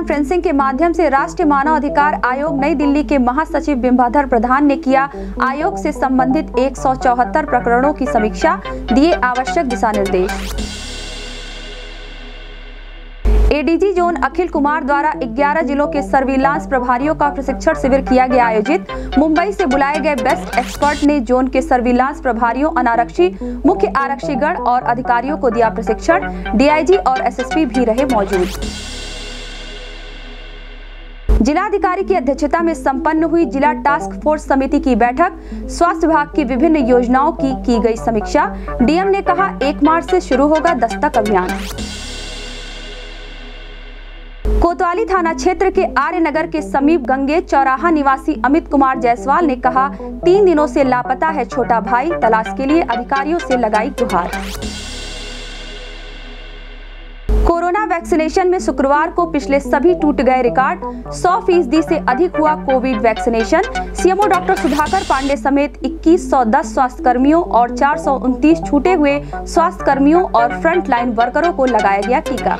Meeting के माध्यम से राष्ट्रीय मानव अधिकार आयोग नई दिल्ली के महासचिव बिंबाधर प्रधान ने किया। आयोग से संबंधित एक सौ चौहत्तर प्रकरणों की समीक्षा, दिए आवश्यक दिशा निर्देश एडीजी जोन अखिल कुमार द्वारा 11 जिलों के सर्विलांस प्रभारियों का प्रशिक्षण शिविर किया गया आयोजित। मुंबई से बुलाए गए बेस्ट एक्सपर्ट ने जोन के सर्विलांस प्रभारियों, अनारक्षी, मुख्य आरक्षीगण और अधिकारियों को दिया प्रशिक्षण। डीआईजी और एसएसपी भी रहे मौजूद। जिलाधिकारी की अध्यक्षता में संपन्न हुई जिला टास्क फोर्स समिति की बैठक। स्वास्थ्य विभाग की विभिन्न योजनाओं की की गई समीक्षा। डीएम ने कहा, एक मार्च से शुरू होगा दस्तक अभियान। कोतवाली थाना क्षेत्र के आर्य नगर के समीप गंगे चौराहा निवासी अमित कुमार जायसवाल ने कहा, तीन दिनों से लापता है छोटा भाई, तलाश के लिए अधिकारियों से लगाई गुहार। कोरोना वैक्सीनेशन में शुक्रवार को पिछले सभी टूट गए रिकॉर्ड 100 फ़ीसदी से अधिक हुआ covid vaccination. CMO doctor Sudhakar Pandey समेत 2110 स्वास्थ्य कर्मियों और चार सौ उनतीस छूटे हुए स्वास्थ्य कर्मियों और फ्रंट लाइन वर्करों को लगाया गया टीका।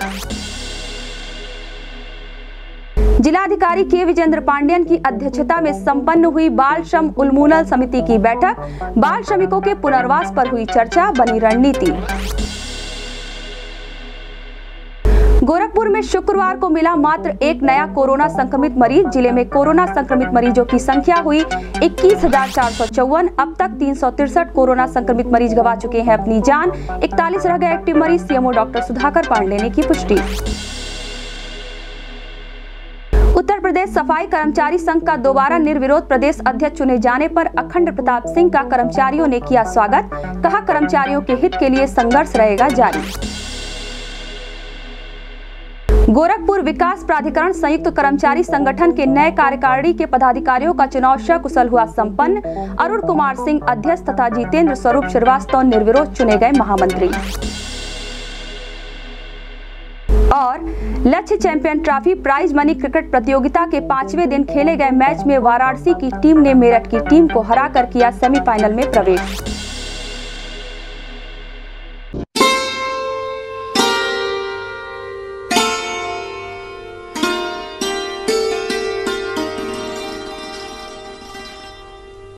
जिलाधिकारी के विजेंद्र पांडेयन की अध्यक्षता में संपन्न हुई बाल श्रम उन्मूलन समिति की बैठक। बाल श्रमिकों के पुनर्वास पर हुई चर्चा, बनी रणनीति। गोरखपुर में शुक्रवार को मिला मात्र एक नया कोरोना संक्रमित मरीज़। ज़िले में कोरोना संक्रमित मरीजों की संख्या हुई इक्कीस अब तक तीन कोरोना संक्रमित मरीज़ गवा चुके हैं अपनी जान। इकतालीस रह गए एक्टिव मरीज़, सीएमओ डॉक्टर सुधाकर पांडे ने की पुष्टि। उत्तर प्रदेश सफ़ाई कर्मचारी संघ का दोबारा निर्विरोध प्रदेश अध्यक्ष चुने जाने पर अखंड प्रताप सिंह का कर्मचारियों ने किया स्वागत। कहा, कर्मचारियों के हित के लिए संघर्ष रहेगा जारी। गोरखपुर विकास प्राधिकरण संयुक्त कर्मचारी संगठन के नए कार्यकारिणी के पदाधिकारियों का चुनाव सकुशल हुआ संपन्न। अरुण कुमार सिंह अध्यक्ष तथा जितेंद्र स्वरूप श्रीवास्तव निर्विरोध चुने गए महामंत्री। और Lakshya champion trophy prize money cricket प्रतियोगिता के पाँचवें दिन खेले गए मैच में वाराणसी की टीम ने मेरठ की टीम को हराकर किया सेमीफाइनल में प्रवेश।